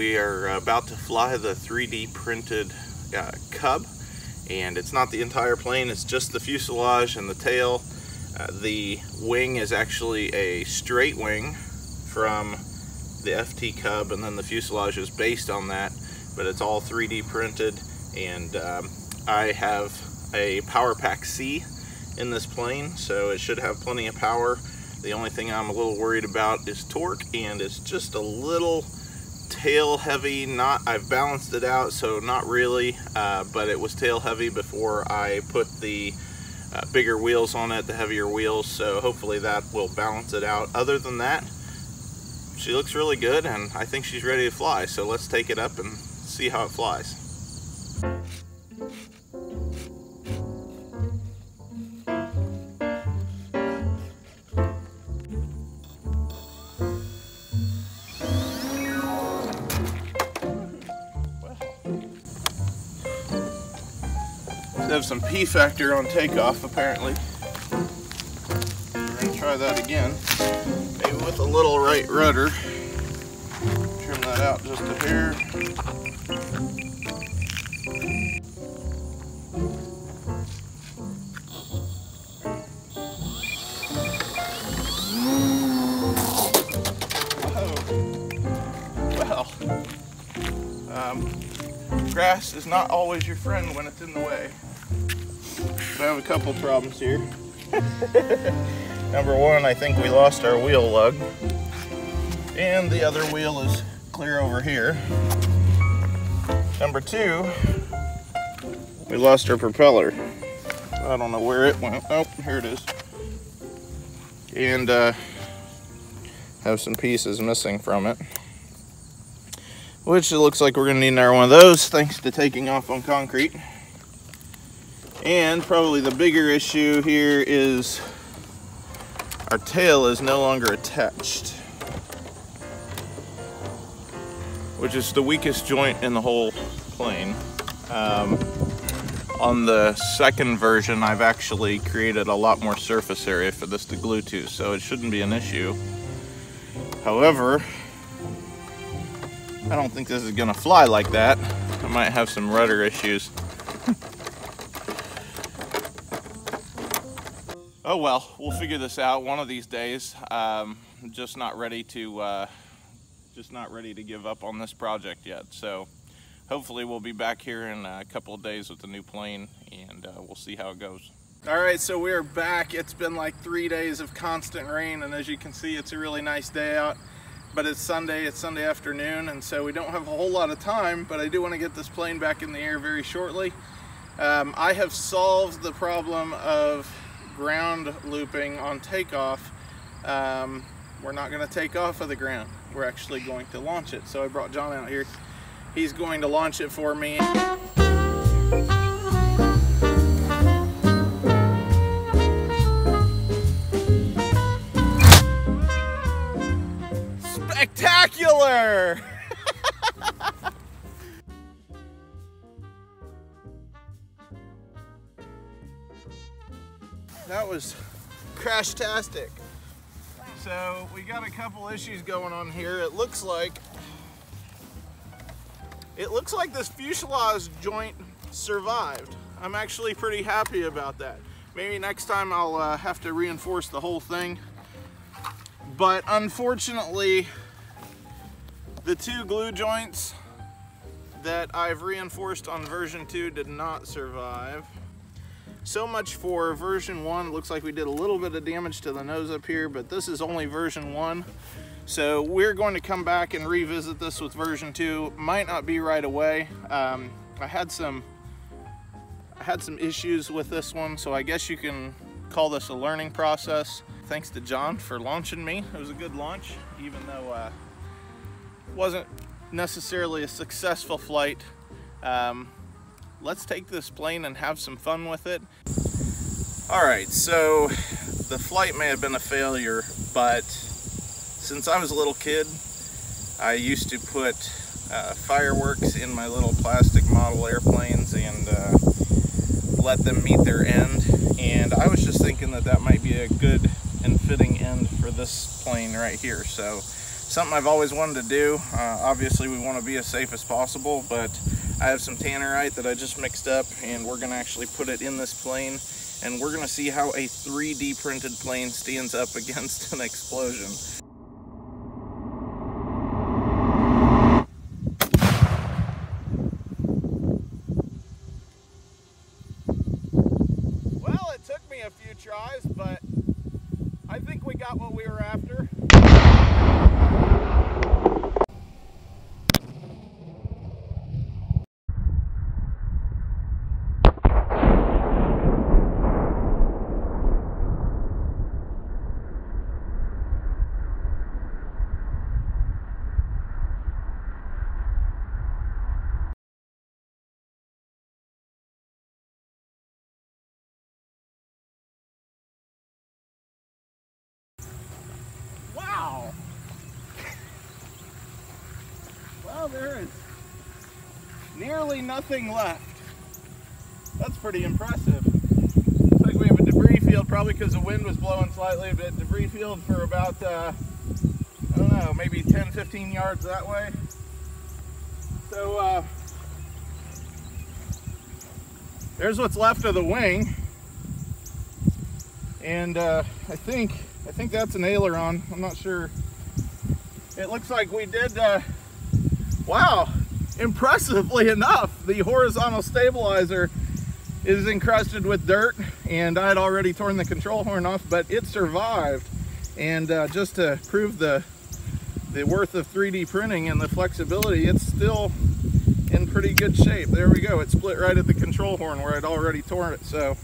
We are about to fly the 3D printed uh, Cub and it's not the entire plane, it's just the fuselage and the tail. Uh, the wing is actually a straight wing from the FT Cub and then the fuselage is based on that but it's all 3D printed and um, I have a Power Pack C in this plane so it should have plenty of power the only thing I'm a little worried about is torque and it's just a little tail heavy. Not I've balanced it out, so not really, uh, but it was tail heavy before I put the uh, bigger wheels on it, the heavier wheels, so hopefully that will balance it out. Other than that, she looks really good and I think she's ready to fly, so let's take it up and see how it flies. Have some P factor on takeoff apparently. We're gonna try that again. Maybe with a little right rudder. Trim that out just a hair. Oh. Well, um, grass is not always your friend when it's in the way. I have a couple problems here. Number one, I think we lost our wheel lug. And the other wheel is clear over here. Number two, we lost our propeller. I don't know where it went. Oh, here it is. And uh, have some pieces missing from it. Which it looks like we're gonna need another one of those thanks to taking off on concrete. And probably the bigger issue here is our tail is no longer attached. Which is the weakest joint in the whole plane. Um, on the second version, I've actually created a lot more surface area for this to glue to, so it shouldn't be an issue. However, I don't think this is gonna fly like that. I might have some rudder issues. oh well, we'll figure this out one of these days. Um, just not ready to uh, just not ready to give up on this project yet. So hopefully we'll be back here in a couple of days with the new plane and uh, we'll see how it goes. All right, so we're back. It's been like three days of constant rain and as you can see, it's a really nice day out but it's Sunday, it's Sunday afternoon, and so we don't have a whole lot of time, but I do want to get this plane back in the air very shortly. Um, I have solved the problem of ground looping on takeoff, um, we're not going to take off of the ground. We're actually going to launch it. So I brought John out here. He's going to launch it for me. Spectacular! Was crash-tastic. So we got a couple issues going on here. It looks like it looks like this fuselage joint survived. I'm actually pretty happy about that. Maybe next time I'll uh, have to reinforce the whole thing. But unfortunately, the two glue joints that I've reinforced on version 2 did not survive. So much for version one. It looks like we did a little bit of damage to the nose up here, but this is only version one. So we're going to come back and revisit this with version two. Might not be right away. Um, I had some I had some issues with this one, so I guess you can call this a learning process. Thanks to John for launching me. It was a good launch, even though uh, wasn't necessarily a successful flight. Um, let's take this plane and have some fun with it. All right, so the flight may have been a failure, but since I was a little kid, I used to put uh, fireworks in my little plastic model airplanes and uh, let them meet their end. And I was just thinking that that might be a good and fitting end for this plane right here. So something I've always wanted to do. Uh, obviously we want to be as safe as possible, but I have some tannerite that I just mixed up and we're gonna actually put it in this plane and we're gonna see how a 3D printed plane stands up against an explosion. Well, it took me a few tries, but I think we got what we were after. Wow. Well, there is nearly nothing left. That's pretty impressive. Looks like we have a debris field, probably because the wind was blowing slightly, but debris field for about, uh, I don't know, maybe 10, 15 yards that way. So, uh, there's what's left of the wing. And uh, I think I think that's an aileron. I'm not sure. It looks like we did, uh, wow, impressively enough, the horizontal stabilizer is encrusted with dirt and I had already torn the control horn off, but it survived. And uh, just to prove the, the worth of 3D printing and the flexibility, it's still in pretty good shape. There we go. It split right at the control horn where I'd already torn it. So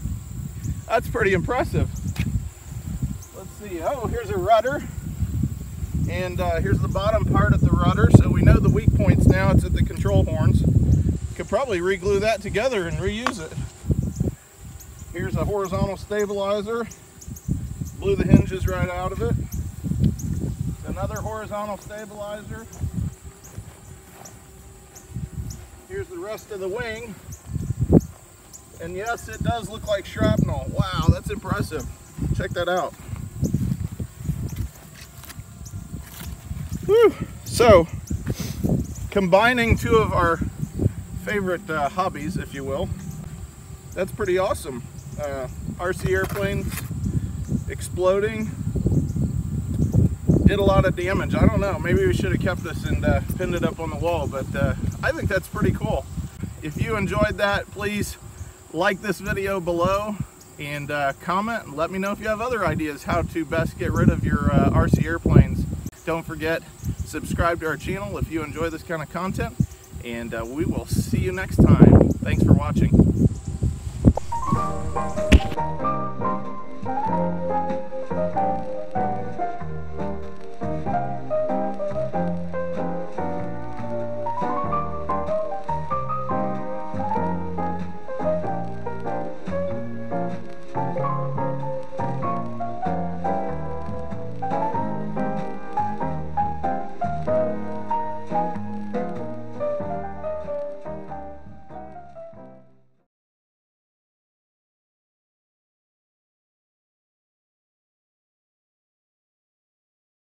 that's pretty impressive Let's see. Oh, here's a rudder. And uh, here's the bottom part of the rudder. So we know the weak points now. It's at the control horns. Could probably reglue that together and reuse it. Here's a horizontal stabilizer. Blew the hinges right out of it. Another horizontal stabilizer. Here's the rest of the wing. And yes, it does look like shrapnel. Wow, that's impressive. Check that out. Whew. So, combining two of our favorite uh, hobbies, if you will, that's pretty awesome. Uh, RC airplanes exploding did a lot of damage. I don't know, maybe we should have kept this and uh, pinned it up on the wall, but uh, I think that's pretty cool. If you enjoyed that, please like this video below and uh, comment and let me know if you have other ideas how to best get rid of your uh, RC airplanes. Don't forget, subscribe to our channel if you enjoy this kind of content, and uh, we will see you next time. Thanks for watching.